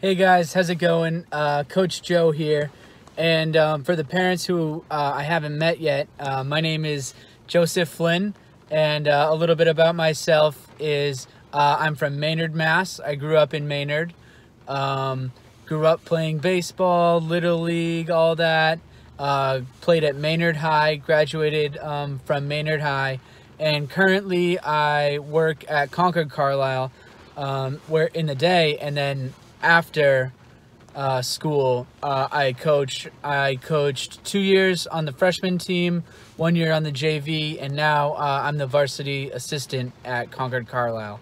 Hey guys, how's it going? Uh, Coach Joe here. And um, for the parents who uh, I haven't met yet, uh, my name is Joseph Flynn. And uh, a little bit about myself is uh, I'm from Maynard, Mass. I grew up in Maynard. Um, grew up playing baseball, Little League, all that. Uh, played at Maynard High, graduated um, from Maynard High. And currently I work at Concord Carlisle um, where in the day and then after uh, school, uh, I coach. I coached two years on the freshman team, one year on the JV, and now uh, I'm the varsity assistant at Concord Carlisle.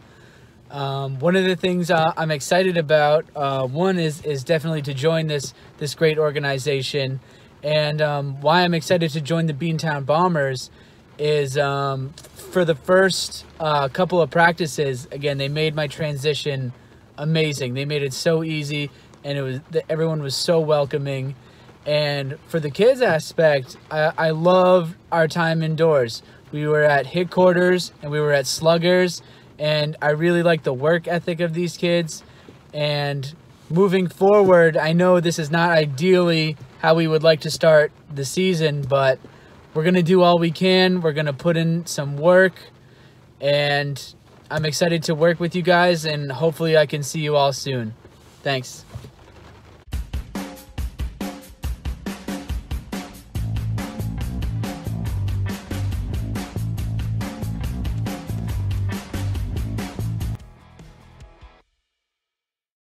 Um, one of the things uh, I'm excited about, uh, one is is definitely to join this this great organization, and um, why I'm excited to join the Beantown Bombers is um, for the first uh, couple of practices. Again, they made my transition amazing. They made it so easy, and it was everyone was so welcoming. And for the kids aspect, I, I love our time indoors. We were at hit quarters and we were at sluggers, and I really like the work ethic of these kids. And moving forward, I know this is not ideally how we would like to start the season, but we're going to do all we can. We're going to put in some work and I'm excited to work with you guys and hopefully I can see you all soon. Thanks.